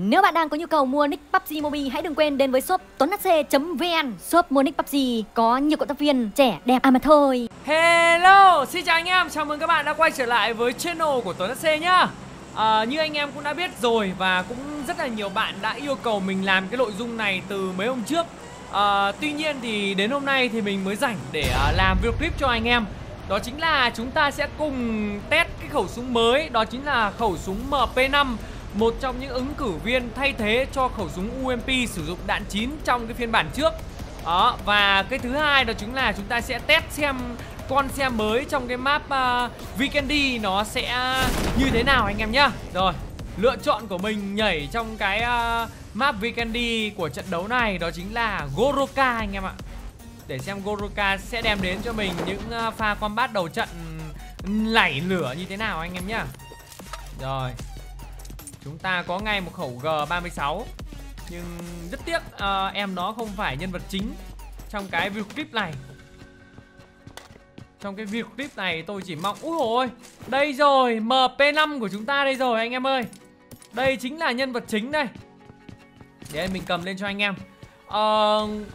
Nếu bạn đang có nhu cầu mua nick PUBG Mobile hãy đừng quên đến với shop tuấnhc.vn. Shop mua nick PUBG có nhiều cộng tác viên trẻ đẹp à mà thôi. Hello, xin chào anh em, chào mừng các bạn đã quay trở lại với channel của Tuấn HC nhá. À, Như anh em cũng đã biết rồi và cũng rất là nhiều bạn đã yêu cầu mình làm cái nội dung này từ mấy hôm trước. À, Tuy nhiên thì đến hôm nay thì mình mới rảnh để uh, làm video clip cho anh em. Đó chính là chúng ta sẽ cùng test cái khẩu súng mới. Đó chính là khẩu súng MP5 một trong những ứng cử viên thay thế cho khẩu súng UMP sử dụng đạn chín trong cái phiên bản trước. Đó và cái thứ hai đó chính là chúng ta sẽ test xem con xe mới trong cái map ờ, uh, Vikendi nó sẽ như thế nào anh em nhá. Rồi lựa chọn của mình nhảy trong cái uh, map Vikendi của trận đấu này đó chính là Goroka anh em ạ. Để xem Goroka sẽ đem đến cho mình những uh, pha combat đầu trận lảy lửa như thế nào anh em nhá. Rồi. Chúng ta có ngay một khẩu G36 Nhưng rất tiếc uh, em nó không phải nhân vật chính Trong cái video clip này. Trong cái video clip này tôi chỉ mong Úi ôi Đây rồi MP5 của chúng ta đây rồi anh em ơi. Đây chính là nhân vật chính đây. Để mình cầm lên cho anh em. Uh,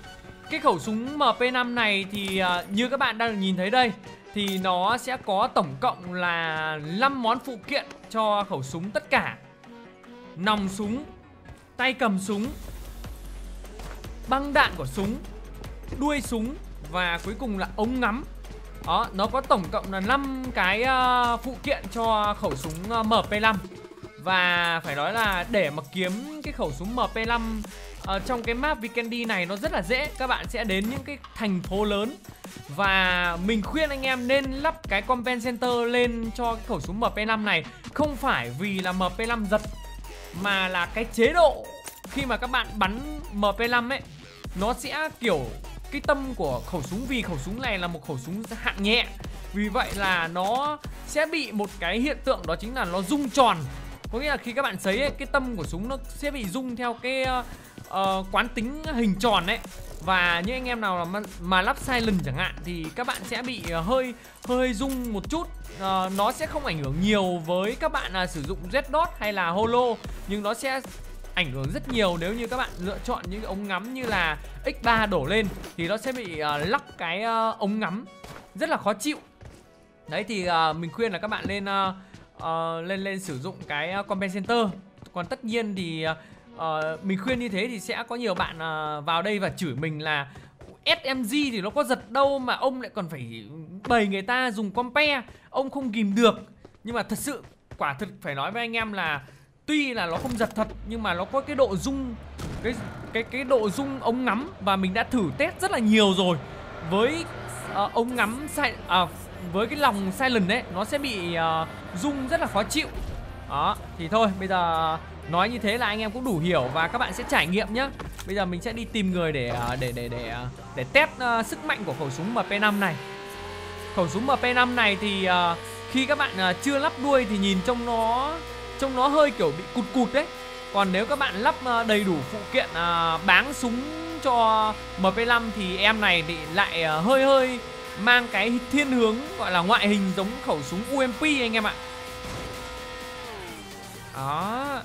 Cái khẩu súng MP5 này thì uh, như các bạn đang nhìn thấy đây Thì nó sẽ có tổng cộng là 5 món phụ kiện cho khẩu súng tất cả nòng súng. Tay cầm súng. Băng đạn của súng. Đuôi súng. Và cuối cùng là ống ngắm. Đó nó có tổng cộng là 5 cái uh, phụ kiện cho khẩu súng ờ, uh, MP5 và phải nói là để mà kiếm cái khẩu súng MP5 uh, ờ, trong cái map Vikendi này nó rất là dễ. Các bạn sẽ đến những cái thành phố lớn. Và mình khuyên anh em nên lắp cái Compen Center lên cho cái khẩu súng MP5 này. Không phải vì là MP5 giật mà là cái chế độ khi mà các bạn bắn MP5 ấy nó sẽ kiểu cái tâm của khẩu súng vì khẩu súng này là một khẩu súng hạng nhẹ. Vì vậy là nó sẽ bị một cái hiện tượng đó chính là nó rung tròn. Có nghĩa là khi các bạn sấy ấy, cái tâm của súng nó sẽ bị rung theo cái uh, quán tính hình tròn ấy và những anh em nào mà, mà lắp sai lần chẳng hạn thì các bạn sẽ bị ờ, hơi hơi rung một chút. À, nó sẽ không ảnh hưởng nhiều với các bạn là sử dụng Red Dot hay là Holo nhưng nó sẽ ảnh hưởng rất nhiều nếu như các bạn lựa chọn những ống ngắm như là X3 đổ lên thì nó sẽ bị uh, lắc cái uh, ống ngắm rất là khó chịu. Đấy thì uh, mình khuyên là các bạn lên uh, uh, lên lên sử dụng cái uh, compensator còn tất nhiên thì uh, uh, mình khuyên như thế thì sẽ có nhiều bạn uh, vào đây và chửi mình là SMG thì nó có giật đâu mà ông lại còn phải bày người ta dùng compare. Ông không ghim được. Nhưng mà thật sự quả thực phải nói với anh em là Tuy là nó không giật thật nhưng mà nó có cái độ rung cái cái cái độ rung ống ngắm và mình đã thử test rất là nhiều rồi. Với uh, ống ngắm sai uh, với cái lòng silent đấy nó sẽ bị uh, rung rất là khó chịu. Đó thì thôi bây giờ nói như thế là anh em cũng đủ hiểu và các bạn sẽ trải nghiệm nhé. bây giờ mình sẽ đi tìm người để à, để để để à, để test uh, sức mạnh của khẩu súng MP5 này. Khẩu súng MP5 này thì uh, khi các bạn uh, chưa lắp đuôi thì nhìn trông nó trông nó hơi kiểu bị cụt cụt đấy. Còn nếu các bạn lắp uh, đầy đủ phụ kiện uh, báng súng cho MP5 thì em này thì lại uh, hơi hơi mang cái thiên hướng gọi là ngoại hình giống khẩu súng UMP anh em ạ. Đó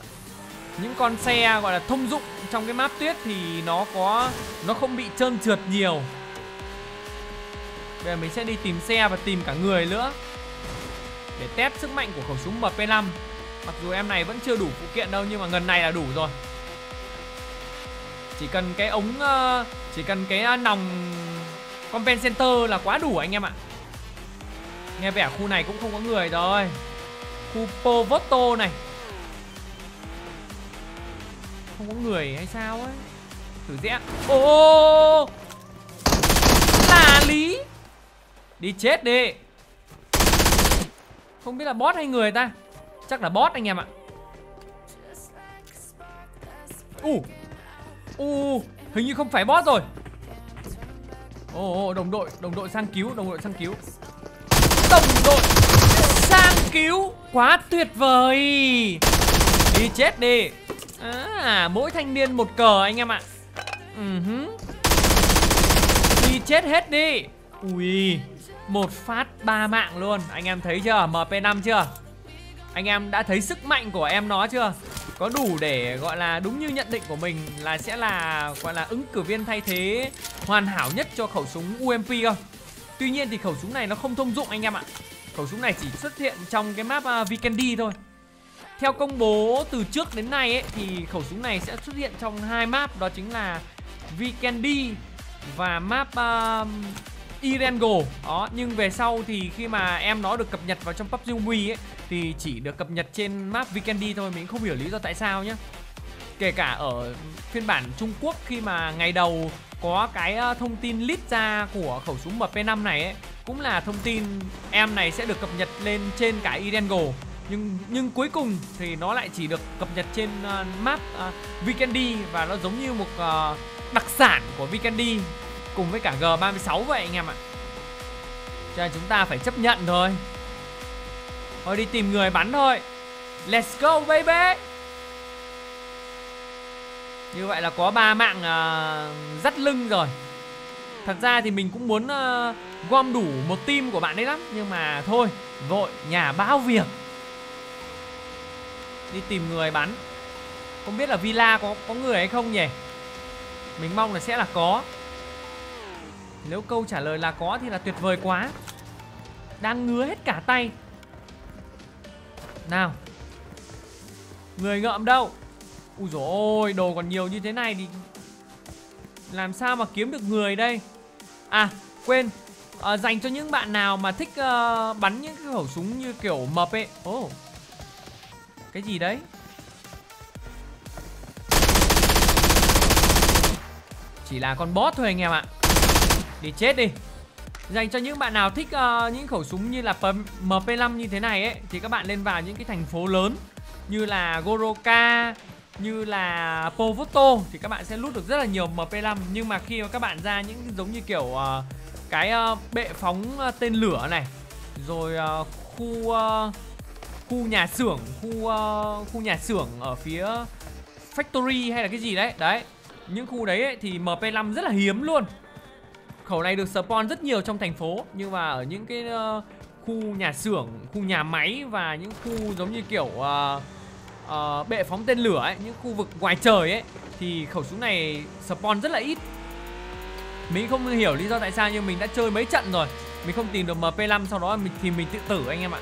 những con xe, gọi là, thông dụng trong cái map tuyết thì nó có, nó không bị trơn trượt nhiều. Bây giờ mình sẽ đi tìm xe và tìm cả người nữa để test sức mạnh của khẩu súng MP5 mặc dù em này vẫn chưa đủ phụ kiện đâu, nhưng mà gần này là đủ rồi. Chỉ cần cái ống ờ, chỉ cần cái ờ, nòng compensator là quá đủ anh em ạ. Nghe vẻ khu này cũng không có người rồi. Khu Povoto này không có người hay sao ấy. Thử rẽ ô! Là lý. Đi chết đi. Không biết là boss hay người ta. Chắc là boss anh em ạ. U. Uh. u uh, hình như không phải boss rồi. Ồ oh, đồng đội đồng đội sang cứu đồng đội sang cứu. Đồng đội sang cứu. Quá tuyệt vời. Đi chết đi. À mỗi thanh niên một cờ anh em ạ. Ừ uh -huh. Đi chết hết đi. Ui Một phát ba mạng luôn. Anh em thấy chưa? MP5 chưa? Anh em đã thấy sức mạnh của em nó chưa? Có đủ để gọi là đúng như nhận định của mình là sẽ là gọi là ứng cử viên thay thế hoàn hảo nhất cho khẩu súng UMP không Tuy nhiên thì khẩu súng này nó không thông dụng anh em ạ. Khẩu súng này chỉ xuất hiện trong cái map à, uh, Vikendi thôi. Theo công bố từ trước đến nay ấy Thì khẩu súng này sẽ xuất hiện trong hai map Đó chính là Vikendi và map uh, Irengo. Đó, nhưng về sau thì khi mà em nó được cập nhật vào trong PUBG Mobile ấy Thì chỉ được cập nhật trên map Vikendi thôi Mình không hiểu lý do tại sao nhé Kể cả ở phiên bản Trung Quốc khi mà ngày đầu có cái uh, thông tin leak ra của khẩu súng MP5 này ấy cũng là thông tin em này sẽ được cập nhật lên trên cái Irengo nhưng nhưng cuối cùng thì nó lại chỉ được cập nhật trên uh, map à, uh, Vikendi và nó giống như một uh, đặc sản của Vikendi cùng với cả G36 vậy anh em ạ. Cho nên chúng ta phải chấp nhận thôi. Thôi đi tìm người bắn thôi. Let's go baby. Như vậy là có ba mạng uh, dắt lưng rồi Thật ra thì mình cũng muốn uh, gom đủ một team của bạn đấy lắm Nhưng mà thôi, vội, nhà bao việc Đi tìm người bắn. Không biết là villa có có người hay không nhỉ? Mình mong là sẽ là có. Nếu câu trả lời là có thì là tuyệt vời quá. Đang ngứa hết cả tay. Nào. Người ngợm đâu? Ui dồi ôi, đồ còn nhiều như thế này thì Làm sao mà kiếm được người đây? À, quên. À, Dành cho những bạn nào mà thích uh, bắn những cái khẩu súng như kiểu mập ấy Ồ. oh. Cái gì đấy? Chỉ là con boss thôi anh em ạ. Đi chết đi. Dành cho những bạn nào thích uh, những khẩu súng như là MP5 như thế này ấy Thì các bạn lên vào những cái thành phố lớn Như là Goroka như là Povoto thì các bạn sẽ lút được rất là nhiều MP5 nhưng mà khi mà các bạn ra những giống như kiểu uh, cái uh, bệ phóng uh, tên lửa này rồi uh, khu uh, khu nhà xưởng khu uh, khu nhà xưởng ở phía factory hay là cái gì đấy đấy những khu đấy ấy, thì MP5 rất là hiếm luôn khẩu này được spawn rất nhiều trong thành phố nhưng mà ở những cái uh, khu nhà xưởng khu nhà máy và những khu giống như kiểu uh, uh, bệ phóng tên lửa ấy, những khu vực ngoài trời ấy thì khẩu súng này spawn rất là ít. Mình không hiểu lý do tại sao nhưng mình đã chơi mấy trận rồi. Mình không tìm được MP5 sau đó mình thì mình tự tử anh em ạ.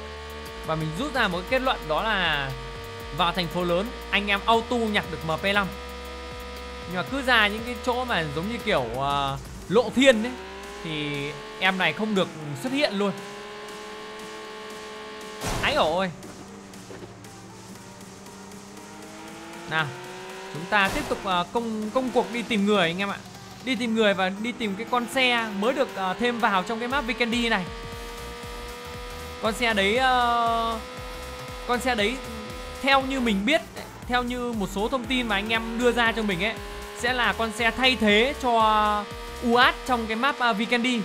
Và mình rút ra một cái kết luận đó là vào thành phố lớn anh em auto nhặt được MP5. Nhưng mà cứ ra những cái chỗ mà giống như kiểu uh, lộ thiên ấy thì em này không được xuất hiện luôn. Ái ôi Nào Chúng ta tiếp tục uh, công công cuộc đi tìm người anh em ạ Đi tìm người và đi tìm cái con xe mới được uh, thêm vào trong cái map Vikendi này con xe đấy uh, Con xe đấy Theo như mình biết Theo như một số thông tin mà anh em đưa ra cho mình ấy Sẽ là con xe thay thế cho UAT trong cái map ờ, uh, Vikendi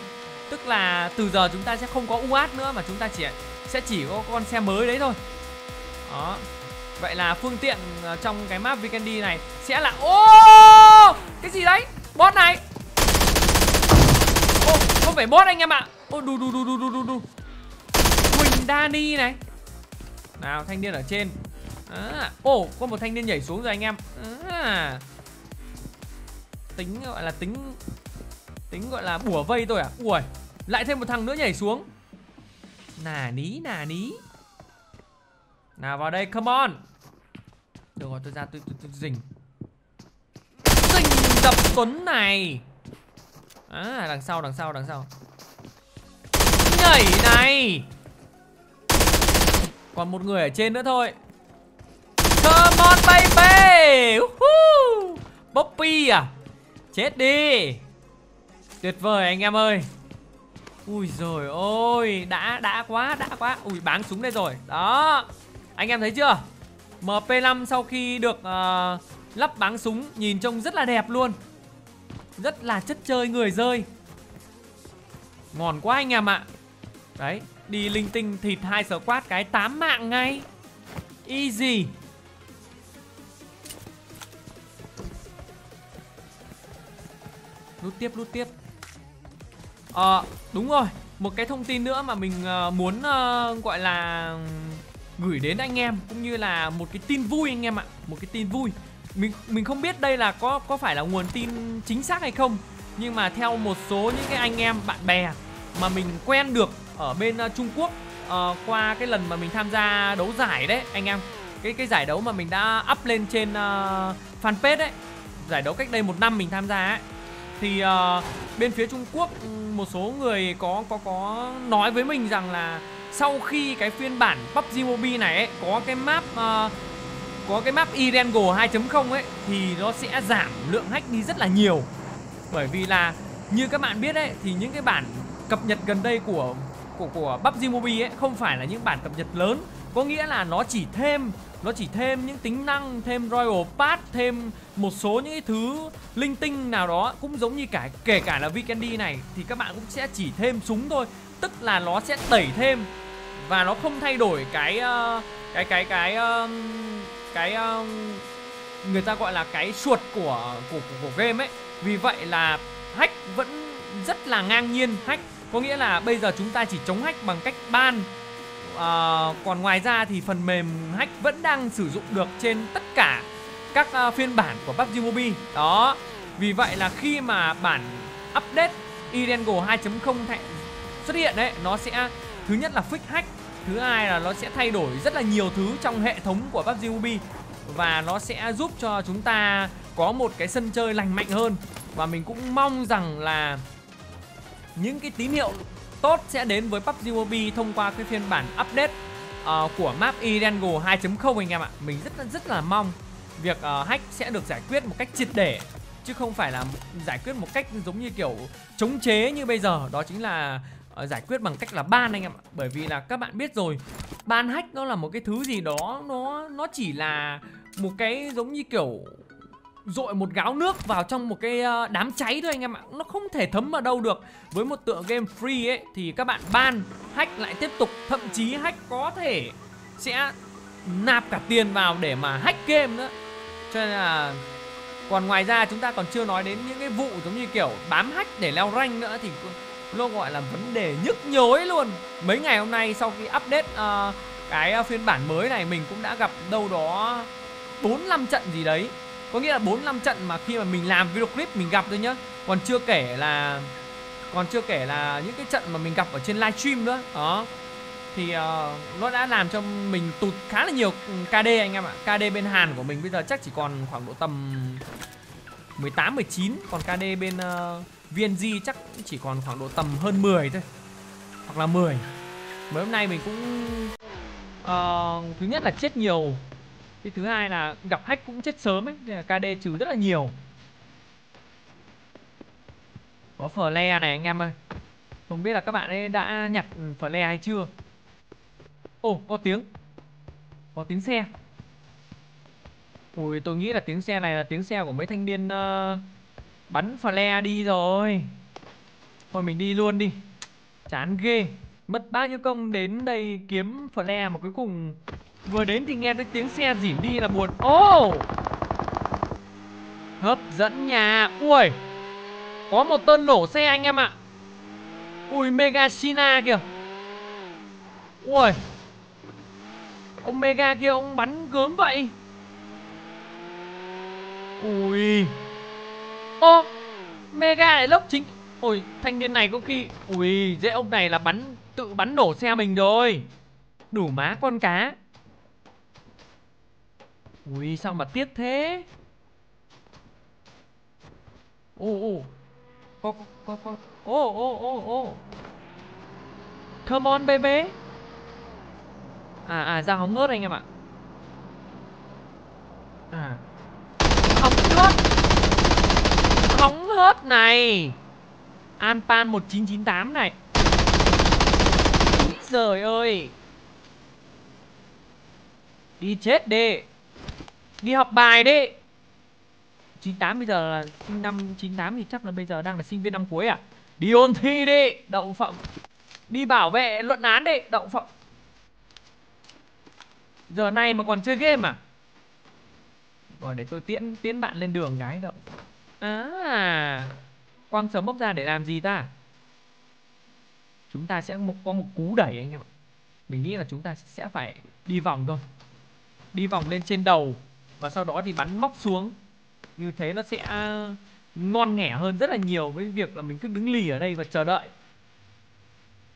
Tức là từ giờ chúng ta sẽ không có UAT nữa Mà chúng ta chỉ sẽ chỉ có con xe mới đấy thôi. Đó. Vậy là phương tiện ờ, trong cái map Vikendi này sẽ là ô cái gì đấy? Bot này. Ô không phải bot anh em ạ. Ô đù đù đù đù đù đù Dani này. Nào thanh niên ở trên. À, ô có một thanh niên nhảy xuống rồi anh em. À, tính gọi là tính tính gọi là bùa vây tôi à? Ui lại thêm một thằng nữa nhảy xuống. Nà ní nà ní. Nào vào đây come on. Được rồi tôi ra tôi, tôi, tôi rình Rình dập Tuấn này. À đằng sau đằng sau đằng sau. Nhảy này. Còn một người ở trên nữa thôi. Come on baby! Uh Poppy à? Chết đi. Tuyệt vời anh em ơi. Ui rồi ôi Đã đã quá đã quá. Ui báng súng đây rồi. Đó. Anh em thấy chưa? MP5 sau khi được uh, lắp báng súng nhìn trông rất là đẹp luôn. Rất là chất chơi người rơi. Ngon quá anh em ạ. Đấy, đi linh tinh thịt hai sở quát cái 8 mạng ngay. Easy. Lút tiếp, lút tiếp. Ờ, à, đúng rồi. Một cái thông tin nữa mà mình ờ, muốn uh, gọi là gửi đến anh em cũng như là một cái tin vui anh em ạ. Một cái tin vui. Mình mình không biết đây là có có phải là nguồn tin chính xác hay không nhưng mà theo một số những cái anh em bạn bè mà mình quen được ở bên uh, Trung Quốc uh, qua cái lần mà mình tham gia đấu giải đấy anh em. Cái cái giải đấu mà mình đã up lên trên uh, fanpage đấy. Giải đấu cách đây một năm mình tham gia ấy. Thì uh, bên phía Trung Quốc một số người có có có nói với mình rằng là sau khi cái phiên bản PUBG Mobile này ấy, có cái map uh, có cái map Irengo 2.0 ấy thì nó sẽ giảm lượng hack đi rất là nhiều. Bởi vì là như các bạn biết ấy thì những cái bản cập nhật gần đây của của của PUBG Mobile ấy không phải là những bản cập nhật lớn, có nghĩa là nó chỉ thêm nó chỉ thêm những tính năng, thêm Royal Pass, thêm một số những cái thứ linh tinh nào đó. Cũng giống như cả kể cả là weekendy này thì các bạn cũng sẽ chỉ thêm súng thôi, tức là nó sẽ đẩy thêm và nó không thay đổi cái uh, cái cái cái uh, cái uh, người ta gọi là cái chuột của của của, của game ấy. Vì vậy là hack vẫn rất là ngang nhiên. Hack có nghĩa là bây giờ chúng ta chỉ chống hack bằng cách ban. À, còn ngoài ra thì phần mềm hack vẫn đang sử dụng được trên tất cả các uh, phiên bản của PUBG Mobile đó vì vậy là khi mà bản update Irengo 2.0 xuất hiện đấy nó sẽ thứ nhất là fix hack thứ hai là nó sẽ thay đổi rất là nhiều thứ trong hệ thống của PUBG Mobile và nó sẽ giúp cho chúng ta có một cái sân chơi lành mạnh hơn. Và mình cũng mong rằng là những cái tín hiệu tốt sẽ đến với PUBG Mobile thông qua cái phiên bản update uh, của map Irengo 2.0 anh em ạ. Mình rất rất là mong việc uh, hack sẽ được giải quyết một cách triệt để chứ không phải là giải quyết một cách giống như kiểu chống chế như bây giờ đó chính là uh, giải quyết bằng cách là ban anh em ạ bởi vì là các bạn biết rồi ban hack nó là một cái thứ gì đó nó nó chỉ là một cái giống như kiểu dội một gáo nước vào trong một cái ờ, đám cháy thôi anh em ạ. Nó không thể thấm vào đâu được. Với một tựa game free ấy Thì các bạn ban Hack lại tiếp tục. Thậm chí hack có thể Sẽ nạp cả tiền vào để mà hack game nữa. Cho nên là Còn ngoài ra chúng ta còn chưa nói đến những cái vụ giống như kiểu bám hack để leo rank nữa Thì nó gọi là vấn đề nhức nhối luôn. Mấy ngày hôm nay sau khi update uh, cái ờ, phiên bản mới này Mình cũng đã gặp đâu đó 4-5 trận gì đấy có nghĩa là 4 năm trận mà khi mà mình làm video clip mình gặp thôi nhá. Còn chưa kể là Còn chưa kể là những cái trận mà mình gặp ở trên livestream nữa. Đó. Thì uh, nó đã làm cho mình tụt khá là nhiều KD anh em ạ. KD bên Hàn của mình bây giờ chắc chỉ còn khoảng độ tầm 18, 19 Còn KD bên ờ, uh, VNG chắc chỉ còn khoảng độ tầm hơn 10 thôi. Hoặc là 10 Mấy hôm nay mình cũng uh, Thứ nhất là chết nhiều cái thứ hai là gặp hack cũng chết sớm ấy nên là KD trừ rất là nhiều. Có flare này anh em ơi. Không biết là các bạn ấy đã nhặt flare hay chưa? Ồ oh, có tiếng. Có tiếng xe. Ui tôi nghĩ là tiếng xe này là tiếng xe của mấy thanh niên uh, bắn flare đi rồi. Thôi mình đi luôn đi. Chán ghê. Mất bao nhiêu công đến đây kiếm flare mà cuối cùng Vừa đến thì nghe thấy tiếng xe dỉm đi là buồn. Ô! Oh! Hấp dẫn nhà Ui! Có một tên nổ xe anh em ạ. Ui, Mega Sina kìa. Ui! Ông Mega kia, ông bắn gớm vậy. Ui! Ô! Mega lại lốc chính. Ui, thanh niên này có khi, Ui, dễ ông này là bắn, Tự bắn nổ xe mình rồi. Đủ má con cá. Ui, sao mà tiếc thế? Ô ô. Có có có Ô ô ô ô. Come on, baby. À à ra hóng ngớt anh em ạ. À. Hóng ngớt Hóng ngớt này. Anpan 1998 này. Trời ơi. Đi chết đi. Đi học bài đi. 98 bây giờ là sinh năm 98 thì chắc là bây giờ đang là sinh viên năm cuối à? Đi ôn thi đi, Đậu phộng. Đi bảo vệ luận án đi, Đậu phộng. Giờ này mà còn chơi game à? Rồi để tôi tiễn tiễn bạn lên đường gái đậu. À Quang sớm bốc ra để làm gì ta? Chúng ta sẽ một có một cú đẩy anh em ạ. Mình nghĩ là chúng ta sẽ phải đi vòng thôi. Đi vòng lên trên đầu và sau đó thì bắn móc xuống. Như thế nó sẽ ngon nghẻ hơn rất là nhiều với việc là mình cứ đứng lì ở đây và chờ đợi.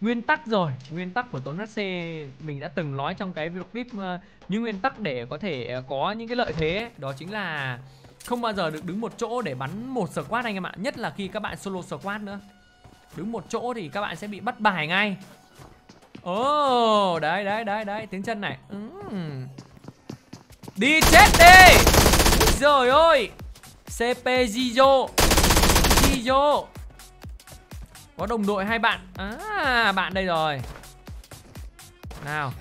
Nguyên tắc rồi nguyên tắc của tốn HC mình đã từng nói trong cái video clip ờ, những nguyên tắc để có thể ờ, có những cái lợi thế đó chính là không bao giờ được đứng một chỗ để bắn một squad anh em ạ nhất là khi các bạn solo squad nữa. Đứng một chỗ thì các bạn sẽ bị bắt bài ngay. Ồ oh, đấy đấy đấy đấy tiếng chân này. Uhm đi chết đi! Rồi ơi! Cp Gijo Gijo có đồng đội hai bạn. À bạn đây rồi. Nào.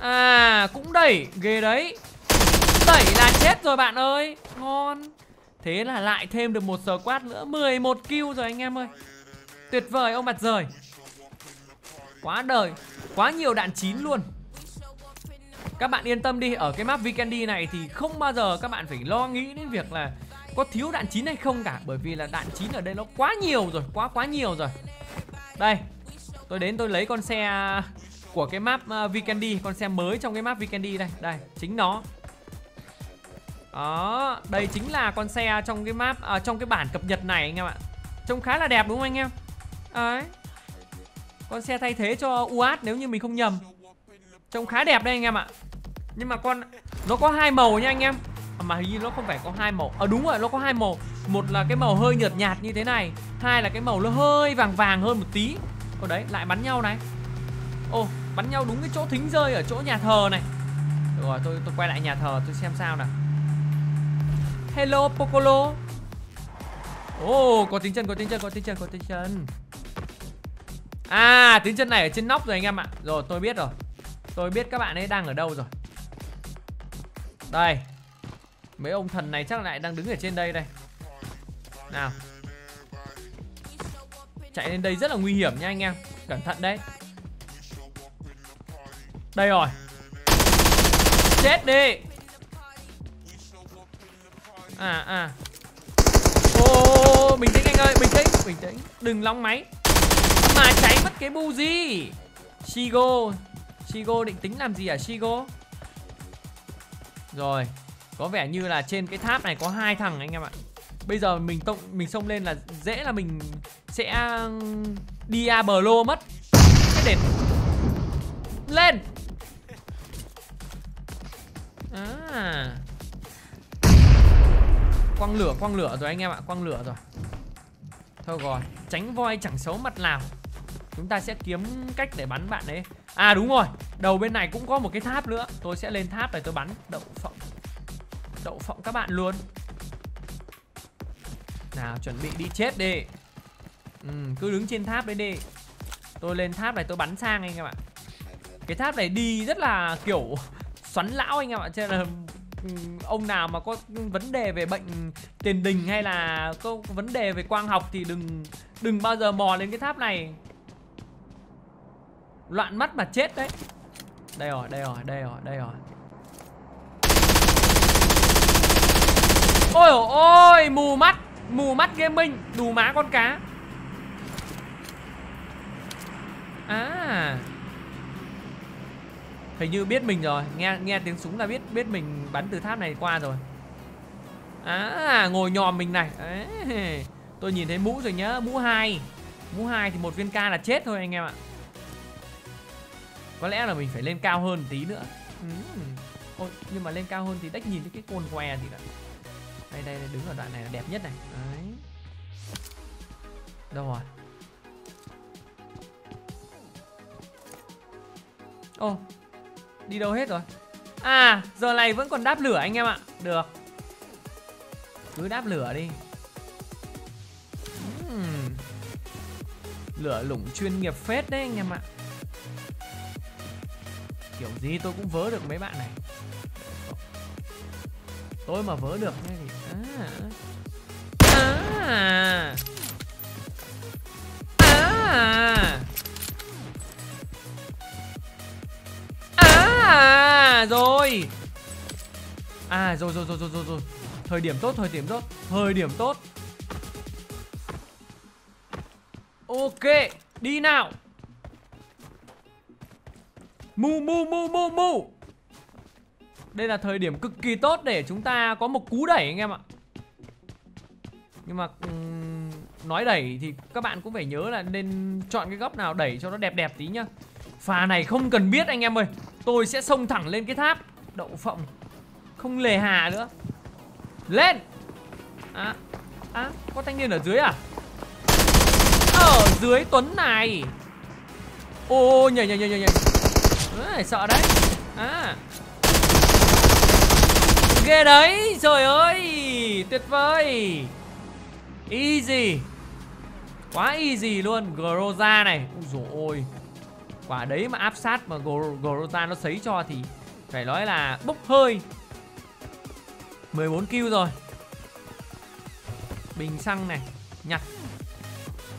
À cũng đẩy Ghê đấy. Đẩy là chết rồi bạn ơi. Ngon. Thế là lại thêm được một giờ quát nữa. 11 kill rồi anh em ơi. Tuyệt vời, ông mặt rời Quá đời. Quá nhiều đạn chín luôn. Các bạn yên tâm đi Ở cái map Vikendi này thì không bao giờ các bạn phải lo nghĩ đến việc là có thiếu đạn chín hay không cả bởi vì là đạn chín ở đây nó quá nhiều rồi quá quá nhiều rồi. Đây tôi đến tôi lấy con xe của cái map ờ, Vikendi con xe mới trong cái map Vikendi đây đây chính nó. Đó đây chính là con xe trong cái map à, trong cái bản cập nhật này anh em ạ. Trông khá là đẹp đúng không anh em? Đấy. Con xe thay thế cho UAT nếu như mình không nhầm. Trông khá đẹp đây anh em ạ nhưng mà con, nó có hai màu nha anh em. À, mà hình như nó không phải có hai màu. À đúng rồi, nó có hai màu. Một là cái màu hơi nhợt nhạt như thế này, hai là cái màu nó hơi vàng vàng hơn một tí. Ở đấy, lại bắn nhau này. Ô bắn nhau đúng cái chỗ thính rơi ở chỗ nhà thờ này. Rồi, tôi tôi quay lại nhà thờ, tôi xem sao nào. Hello pocolo ô có tiếng chân, có tiếng chân, có tiếng chân, có tiếng chân. À tiếng chân này ở trên nóc rồi anh em ạ. Rồi, tôi biết rồi. Tôi biết các bạn ấy đang ở đâu rồi đây. Mấy ông thần này chắc lại đang đứng ở trên đây đây. Nào. Chạy lên đây rất là nguy hiểm nha anh em. Cẩn thận đấy. Đây rồi. Chết đi. À à. Ô bình tĩnh anh ơi, Bình tĩnh Bình tĩnh. Đừng long máy. Mà cháy mất cái bu gì? Shigo. Shigo định tính làm gì à Shigo? Rồi, có vẻ như là trên cái tháp này có hai thằng anh em ạ. Bây giờ mình tông, mình xông lên là dễ là mình sẽ Diablo mất. Cái đền Lên. À. Quăng lửa quăng lửa rồi anh em ạ, Quăng lửa rồi. Thôi rồi, Tránh voi chẳng xấu mặt nào. Chúng ta sẽ kiếm cách để bắn bạn ấy. À đúng rồi. Đầu bên này cũng có một cái tháp nữa. Tôi sẽ lên tháp này tôi bắn. Đậu phộng. Đậu phộng các bạn luôn. Nào chuẩn bị đi chết đi. Ừ, Cứ đứng trên tháp đấy đi. Tôi lên tháp này tôi bắn sang anh em ạ. Cái tháp này đi rất là kiểu Xoắn lão anh em ạ. Cho nên là ừ, ông nào mà có vấn đề về bệnh tiền đình hay là có vấn đề về quang học thì đừng đừng bao giờ mò lên cái tháp này loạn mắt mà chết đấy. Đây rồi đây rồi đây rồi đây rồi. Ôi ôi, mù mắt Mù mắt gaming, Đù má con cá. À. Hình như biết mình rồi, Nghe nghe tiếng súng là biết biết mình bắn từ tháp này qua rồi. À ngồi nhòm mình này. Đấy. Tôi nhìn thấy mũ rồi nhá Mũ 2 Mũ 2 thì một viên ca là chết thôi anh em ạ. Có lẽ là mình phải lên cao hơn tí nữa. Ừ. Ôi, Nhưng mà lên cao hơn thì đách nhìn thấy cái cồn què gì đó đây đây đứng ở đoạn này là đẹp nhất này. Đấy. Đâu rồi? Ô oh, đi đâu hết rồi? À giờ này vẫn còn đáp lửa anh em ạ. Được. Cứ đáp lửa đi. Uhm. lửa lủng chuyên nghiệp phết đấy anh em ạ kiểu gì tôi cũng vớ được mấy bạn này. Tôi mà vớ được thì à, à à à à rồi. À rồi rồi rồi rồi rồi rồi. Thời điểm tốt, thời điểm tốt, thời điểm tốt. Ok, đi nào mu mu mu mu mu. Đây là thời điểm cực kỳ tốt để chúng ta có một cú đẩy anh em ạ. Nhưng mà um, nói đẩy thì các bạn cũng phải nhớ là nên chọn cái góc nào đẩy cho nó đẹp đẹp tí nhá. Phà này không cần biết anh em ơi. Tôi sẽ xông thẳng lên cái tháp. Đậu phộng. Không lề hà nữa. Lên! À, à có thanh niên ở dưới à? Ở dưới Tuấn này. Ô nhảy nhảy nhảy nhảy nhảy Sợ đấy. À. Ghê đấy, Trời ơi, Tuyệt vời. Easy. Quá easy luôn, Groza này. Ui dồi ôi. Quả đấy mà áp sát mà Groza nó sấy cho thì Phải nói là bốc hơi. 14 kill rồi. Bình xăng này, Nhặt.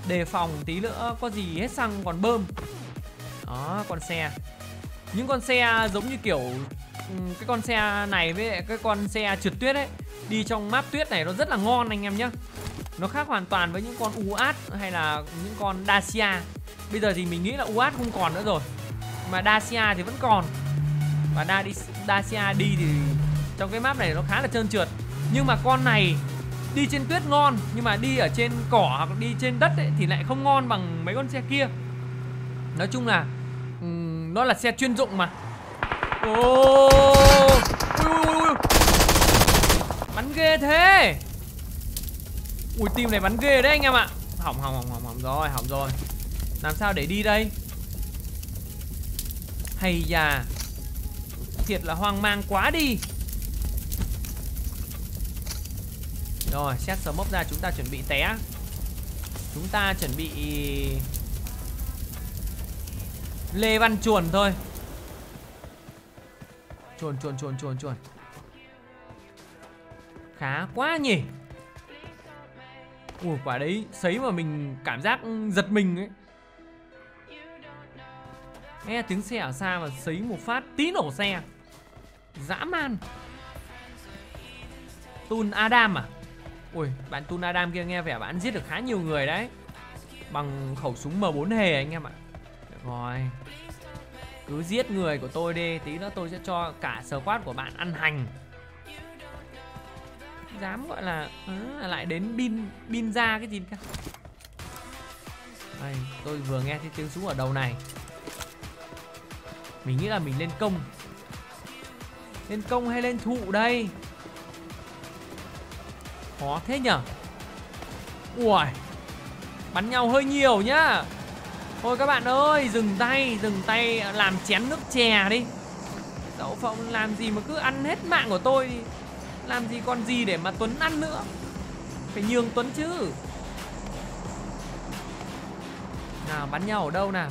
Đề phòng tí nữa, Có gì hết xăng còn bơm. Đó, con xe. Những con xe giống như kiểu ừ, Cái con xe này với cái con xe trượt tuyết ấy Đi trong map tuyết này nó rất là ngon anh em nhé Nó khác hoàn toàn với những con UAT Hay là những con Dacia. Bây giờ thì mình nghĩ là UAT không còn nữa rồi Mà Dacia thì vẫn còn. Và da đi Dacia đi thì Trong cái map này nó khá là trơn trượt. Nhưng mà con này đi trên tuyết ngon nhưng mà đi ở trên cỏ hoặc đi trên đất ấy, thì lại không ngon bằng mấy con xe kia. Nói chung là nó là xe chuyên dụng mà. Ô bắn ghê thế. Ui, team này bắn ghê đấy anh em ạ. Hỏng hỏng hỏng hỏng hỏng rồi hỏng rồi. Làm sao để đi đây? Hay già thiệt là hoang mang quá đi. Rồi, xét smoke ra, chúng ta chuẩn bị té. Chúng ta chuẩn bị Lê Văn chuồn thôi. Chuồn chuồn chuồn chuồn chuồn. Khá quá nhỉ. Ủa quả đấy Sấy mà mình cảm giác giật mình ấy. Nghe tiếng xe ở xa mà sấy một phát tí nổ xe. Dã man. Tun Adam à? Ui, bạn Tun Adam kia nghe vẻ bạn giết được khá nhiều người đấy. Bằng khẩu súng M4 hề anh em ạ. à rồi. Cứ giết người của tôi đi Tí nữa tôi sẽ cho cả squad của bạn ăn hành. Dám gọi là à, Lại đến bin bin ra cái gì cả Đây, tôi vừa nghe thấy tiếng súng ở đầu này. Mình nghĩ là mình lên công. Lên công hay lên thụ đây? Khó thế nhở? Ui Bắn nhau hơi nhiều nhá. Thôi các bạn ơi, Dừng tay Dừng tay, làm chén nước chè đi. Đậu phộng làm gì mà cứ ăn hết mạng của tôi đi. Làm gì còn gì để mà Tuấn ăn nữa? Phải nhường Tuấn chứ. Nào, bắn nhau ở đâu nào?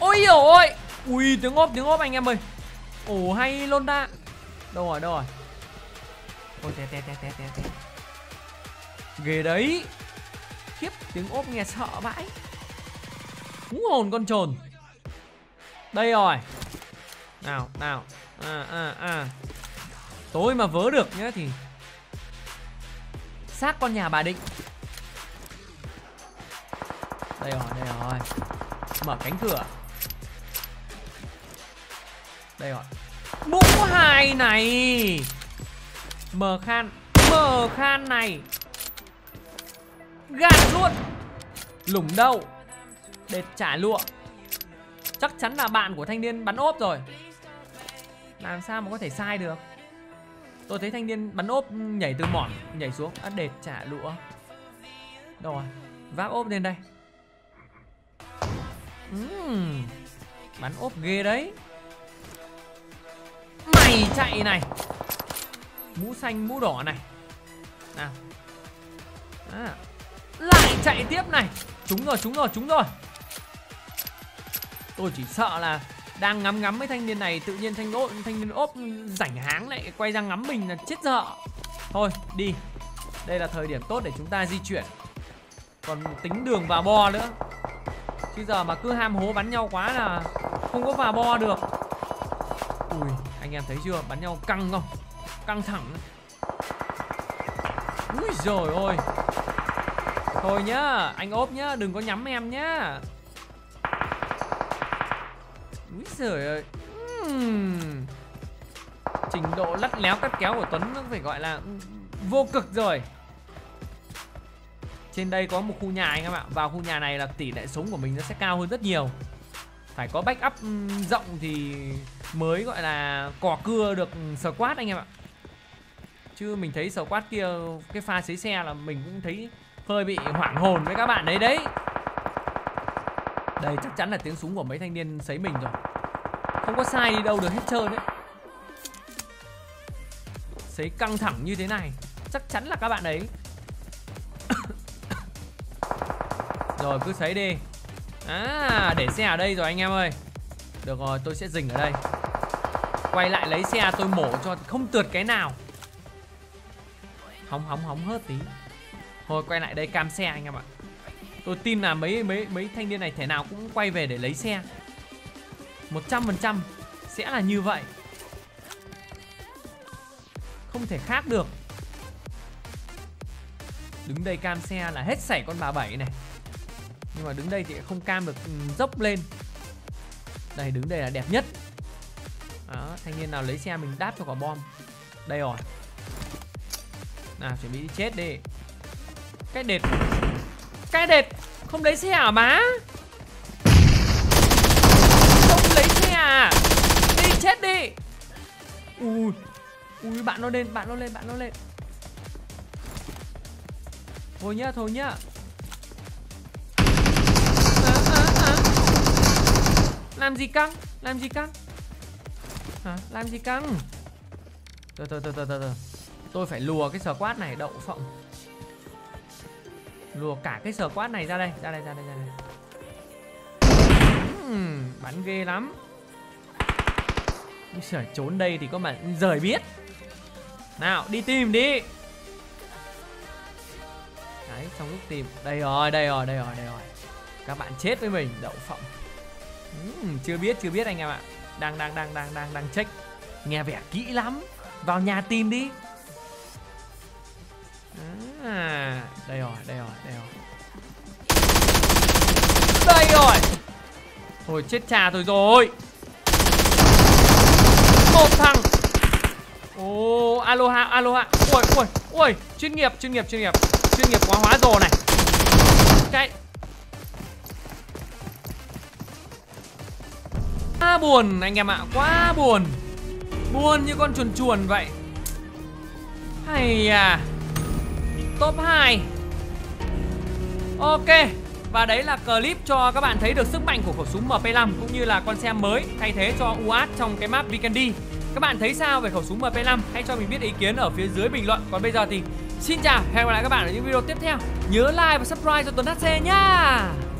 Ôi dồi ôi! Ui, tiếng ốp tiếng ốp anh em ơi. Ồ, hay luôn ta. Đâu rồi đâu rồi? Ôi té té té té té. Ghê đấy. Khiếp, tiếng ốp nghe sợ vãi. Hú hồn con trồn. Đây rồi. Nào nào. À à à. Tôi mà vớ được nhá thì Xác con nhà bà định. Đây rồi đây rồi. Mở cánh cửa. Đây rồi. Mũ hai này. Mở khan mở khan này. Gạt luôn. Lủng đâu? Để trả lụa. Chắc chắn là bạn của thanh niên bắn ốp rồi. Làm sao mà có thể sai được? Tôi thấy thanh niên bắn ốp nhảy từ mỏn Nhảy xuống. À, Đệt trả lụa. Đâu rồi Vác ốp lên đây. Uhm, Bắn ốp ghê đấy. Mày chạy này. Mũ xanh mũ đỏ này. Nào. À. Lại chạy tiếp này. Trúng rồi trúng rồi trúng rồi. Tôi chỉ sợ là Đang ngắm ngắm với thanh niên này Tự nhiên thanh ốp, thanh niên ốp rảnh háng lại Quay ra ngắm mình là chết sợ. Thôi đi. Đây là thời điểm tốt để chúng ta di chuyển. Còn tính đường và bo nữa. Chứ giờ mà cứ ham hố bắn nhau quá là Không có vào bo được. Ui anh em thấy chưa? Bắn nhau căng không? Căng thẳng. Ui rồi ôi thôi nhá, anh ốp nhá, đừng có nhắm em nhá. Trời ơi. Uhm. Trình độ lắt léo cắt kéo của Tuấn nó phải gọi là vô cực rồi. Trên đây có một khu nhà anh em ạ. Vào khu nhà này là tỷ lệ sống của mình nó sẽ cao hơn rất nhiều. Phải có backup rộng thì mới gọi là cò cưa được squat anh em ạ. Chứ mình thấy squat kia, cái pha xế xe là mình cũng thấy hơi bị hoảng hồn với các bạn đấy đấy. Đây, chắc chắn là tiếng súng của mấy thanh niên sấy mình rồi. Không có sai đi đâu được hết trơn đấy. Sấy căng thẳng như thế này, Chắc chắn là các bạn ấy Rồi, cứ sấy đi. À để xe ở đây rồi anh em ơi. Được rồi, tôi sẽ dừng ở đây. Quay lại lấy xe tôi mổ cho không tượt cái nào. Hóng hóng hóng hớt tí. Thôi quay lại đây cam xe anh em ạ. Tôi tin là mấy mấy mấy thanh niên này thể nào cũng quay về để lấy xe. 100% sẽ là như vậy. Không thể khác được. Đứng đây cam xe là hết sảy con bà bảy này. Nhưng mà đứng đây thì không cam được ừ, dốc lên. Đây đứng đây là đẹp nhất. Đó, thanh niên nào lấy xe mình đáp cho quả bom. Đây rồi. Nào chuẩn bị đi chết đi. Cái đệt. Cái đệt. Không lấy xe à má? Không lấy xe à? Đi chết đi. Ui Ui bạn nó lên bạn nó lên bạn nó lên. Thôi nhá thôi nhá. À, à, à. Làm gì căng? Làm gì căng? Hả? Làm gì căng? Từ từ từ từ từ Tôi phải lùa cái sờ quát này đậu phộng. Lùa cả cái sờ quát này ra đây Ra đây ra đây ra đây. Uhm, Bắn ghê lắm. Trời trốn đây thì có bạn rời biết. Nào đi tìm đi. Đấy trong lúc tìm. Đây rồi đây rồi đây rồi đây rồi. Các bạn chết với mình đậu phộng. Uhm, Chưa biết chưa biết anh em ạ. Đang đang đang đang đang đang check. Nghe vẻ kỹ lắm. Vào nhà tìm đi. À, đây rồi, đây rồi, đây rồi. Đây rồi. Thôi chết cha tôi rồi. Một thằng. Ồ, oh, aloha, aloha. Ui, ui, ui, chuyên nghiệp, chuyên nghiệp, chuyên nghiệp. Chuyên nghiệp quá hóa rồ này. Cái Quá buồn anh em ạ, quá buồn. Buồn như con chuồn chuồn vậy. Hay à top 2 Ok, Và đấy là clip cho các bạn thấy được sức mạnh của khẩu súng MP5 Cũng như là con xe mới thay thế cho UAS trong cái map Vikendi Các bạn thấy sao về khẩu súng MP5 Hãy cho mình biết ý kiến ở phía dưới bình luận. Còn bây giờ thì xin chào, Hẹn gặp lại các bạn ở những video tiếp theo. Nhớ like và subscribe cho Tuấn HC nhá